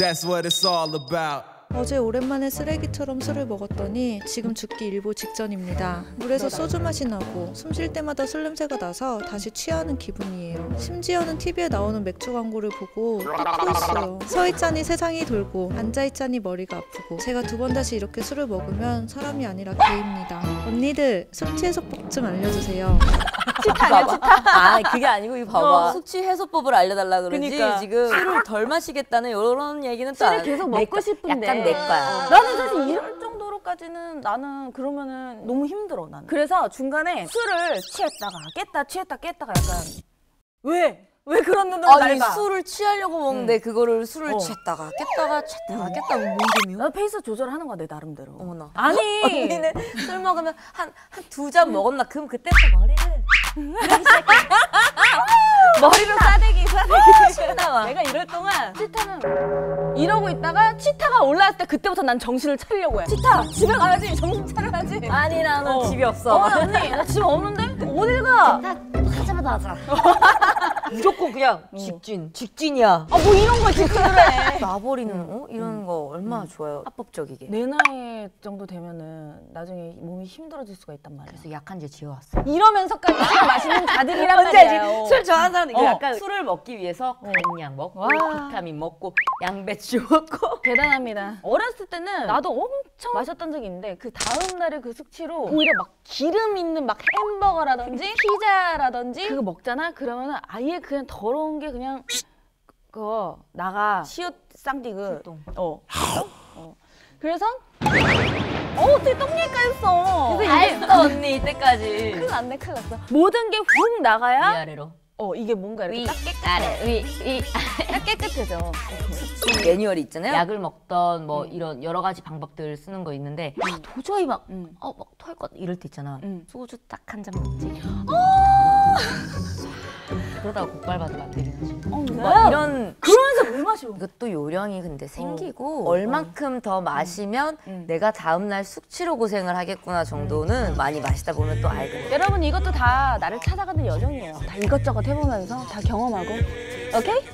That's what it's all about. 어제 오랜만에 쓰레기처럼 술을 먹었더니 지금 죽기 일보 직전입니다. 물에서 소주 맛이 나고 숨 쉴 때마다 술 냄새가 나서 다시 취하는 기분이에요. 심지어는 TV에 나오는 맥주 광고를 보고 또 있어요. 서 있자니 세상이 돌고 앉아 있자니 머리가 아프고 제가 두 번 다시 이렇게 술을 먹으면 사람이 아니라 개입니다. 언니들 숙취 해소법 좀 알려주세요. 아 그게 아니고 이거 봐봐 어. 숙취 해소법을 알려달라 그러지 그러니까. 지금 술을 덜 마시겠다는 이런 얘기는 또 술을 안- 계속 내 먹고 거- 싶은데 약간 내 거야. 나는 사실 이럴 정도로까지는 나는 그러면은 너무 힘들어 나는. 그래서 중간에 술을 취했다가 깼다 취했다 깼다가 약간 왜? 왜 그런 눈으로 아니 날 봐? 술을 취하려고 먹는데 그거를 술을 어. 취했다가 깼다가 취했다가 깼다가 뭔 재미야? 나 페이스 조절하는 거야 내 나름대로. 어머나. 아니! 언니는 술 먹으면 한 한 두 잔 먹었나? 그럼 그때부터 머리를 머리로 싸대기 싸대기 내가 이럴 동안 치타는 이러고 있다가 치타가 올라왔을 때 그때부터 난 정신을 차리려고 해. 치타 집에 가야지. 정신 차려야지. 아니 나는 어. 집이 어. 없어 언니 나 집 없는데? 어딜 가? 하자마자 하자 무조건 그냥 직진 직진이야 아 뭐 이런 거 지금 그래 나버리는 어? 이런 거 얼마나 좋아요 합법적이게 내 나이 정도 되면은 나중에 몸이 힘들어질 수가 있단 말이야 그래서 약한 제 지어왔어 지어면서까지 술 마시는 자들이란 알지? 술 좋아하는 사람들 이거 어. 약간 술을 먹기 위해서 간약 먹고 와. 비타민 먹고 양배추 먹고 대단합니다. 어렸을 때는 나도 엄청 마셨던 적이 있는데 그 다음 날의 그 숙취로 오히려 막 기름 있는 막 햄버거라든지 피자라든지 그거 먹잖아. 그러면은 아예 그냥 더러운 게 그냥 그거 나가 시옷 쌍디그. 어. 어. 그래서 어 어떻게 똥니까 했어. 그래서 이게 알았어 언니 이때까지 큰일 났네 큰일 났어. 모든 게 훅 나가야 위아래로 어 이게 뭔가 이렇게 딱 아래 위위 딱 깨끗해져. 매뉴얼이 있잖아요 약을 먹던 뭐 이런 여러 가지 방법들 쓰는 거 있는데 아, 도저히 막 음. 어, 막 토할 것 이럴 때 있잖아. 음. 소주 딱 한 잔 먹지. 그러다가 안 되긴 하지. 어, 막 이런 그러면서 물 마셔. 이것도 요령이 근데 생기고 어. 얼만큼 더 마시면 음. 내가 다음 날 숙취로 고생을 하겠구나 정도는 많이 마시다 보면 또 돼. 여러분 이것도 다 나를 찾아가는 여정이에요. 다 이것저것 해보면서 다 경험하고, 오케이?